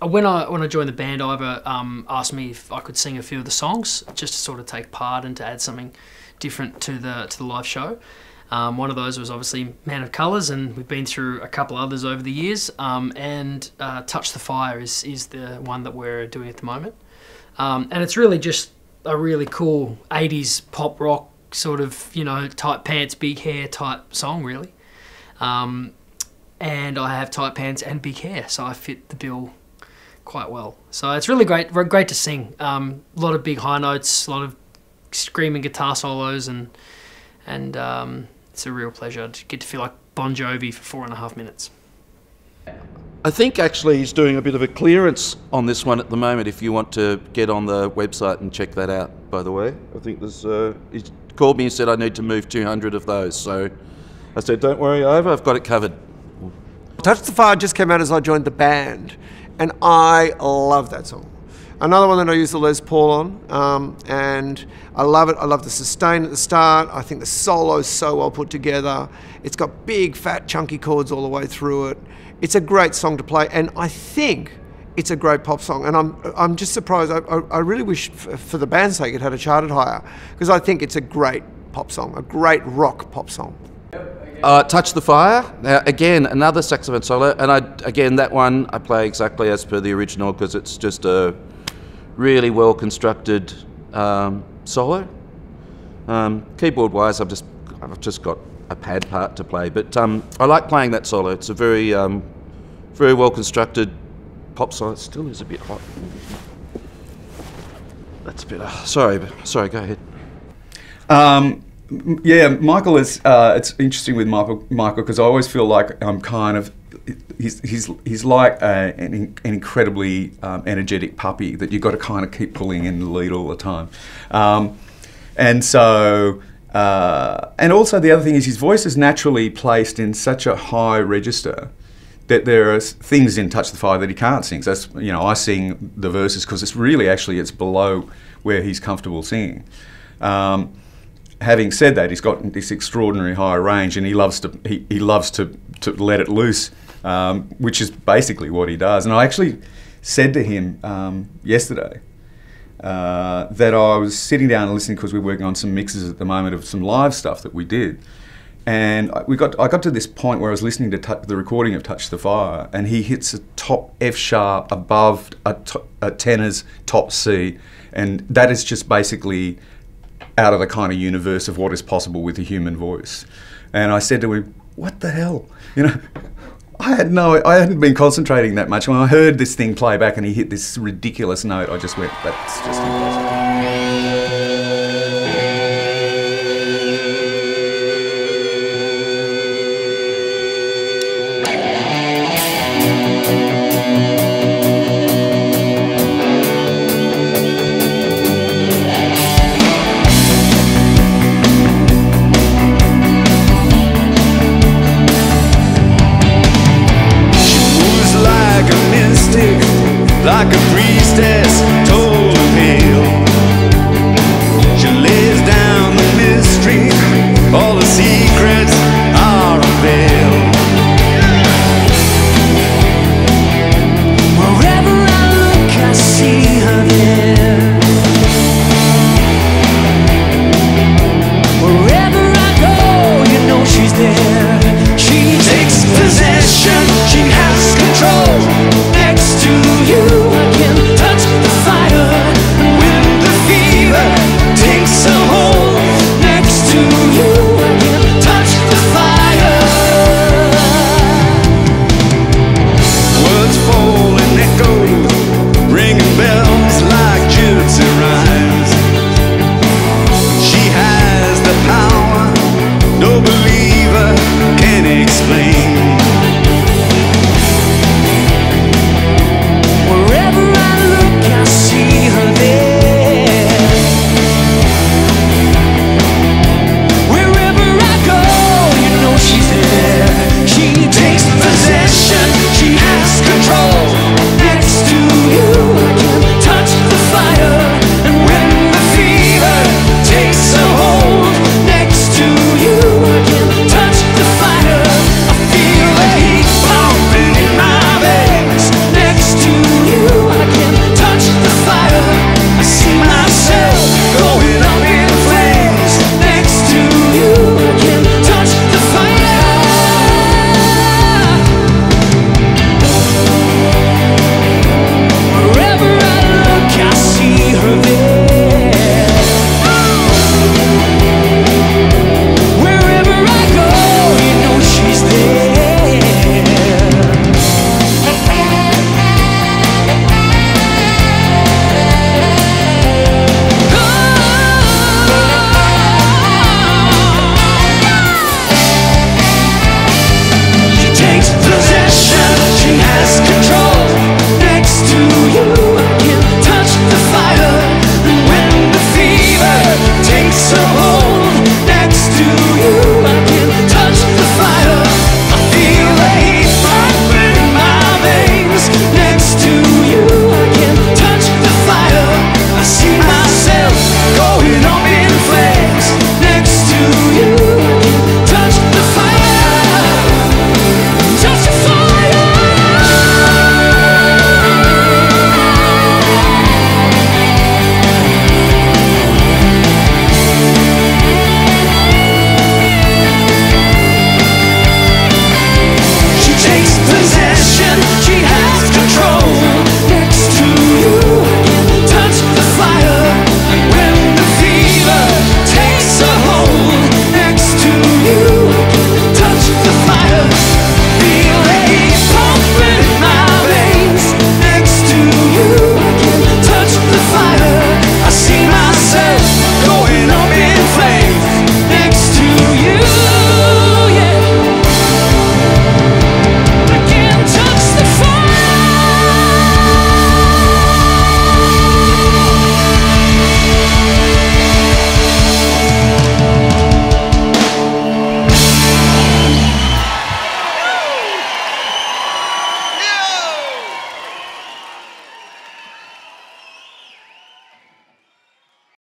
when I when I joined the band, Iva um, asked me if I could sing a few of the songs, just to sort of take part and to add something different to the to the live show. Um, one of those was obviously Man of Colours, and we've been through a couple others over the years. Um, and uh, Touch the Fire is is the one that we're doing at the moment, um, and it's really just a really cool '80s pop rock sort of you know tight pants, big hair type song, really. Um, and I have tight pants and big hair, so I fit the bill quite well. So it's really great, great to sing. Um, a lot of big high notes, a lot of screaming guitar solos, and and um, it's a real pleasure to get to feel like Bon Jovi for four and a half minutes. I think actually he's doing a bit of a clearance on this one at the moment. If you want to get on the website and check that out, by the way, I think there's. Uh, he called me and said I need to move 200 of those. So I said, "Don't worry, over. I've got it covered." Touch the Fire just came out as I joined the band, and I love that song. Another one that I use the Les Paul on, um, and I love it. I love the sustain at the start. I think the solo is so well put together. It's got big, fat, chunky chords all the way through it. It's a great song to play, and I think it's a great pop song. And I'm, I'm just surprised. I, I, I really wish, for, for the band's sake, it had a charted higher, because I think it's a great pop song, a great rock pop song. Uh, Touch the Fire. Now, again, another saxophone solo, and I again that one I play exactly as per the original because it's just a really well constructed um, solo. Um, keyboard wise, I've just I've just got a pad part to play, but um, I like playing that solo. It's a very um, very well constructed pop solo. It still is a bit hot. That's a bit. Uh, sorry, sorry. Go ahead. Yeah, Michael is. Uh, it's interesting with Michael, Michael, because I always feel like I'm kind of. He's he's he's like a, an, an, incredibly um, energetic puppy that you've got to kind of keep pulling in the lead all the time, um, and so. Uh, and also the other thing is his voice is naturally placed in such a high register that there are things in Touch the Fire that he can't sing. So that's, you know, I sing the verses because it's really actually it's below where he's comfortable singing. Um, having said that, he's got this extraordinary high range, and he loves to he, he loves to, to let it loose, um, which is basically what he does. And I actually said to him um, yesterday uh, that I was sitting down and listening because we're working on some mixes at the moment of some live stuff that we did. And we got, I got to this point where I was listening to the recording of Touch the Fire, and he hits a top F sharp above a, a tenor's top C, and that is just basically out of the kind of universe of what is possible with a human voice. And I said to him, "What the hell?" You know, I had no, I hadn't been concentrating that much. When I heard this thing play back and he hit this ridiculous note, I just went, "That's just impossible."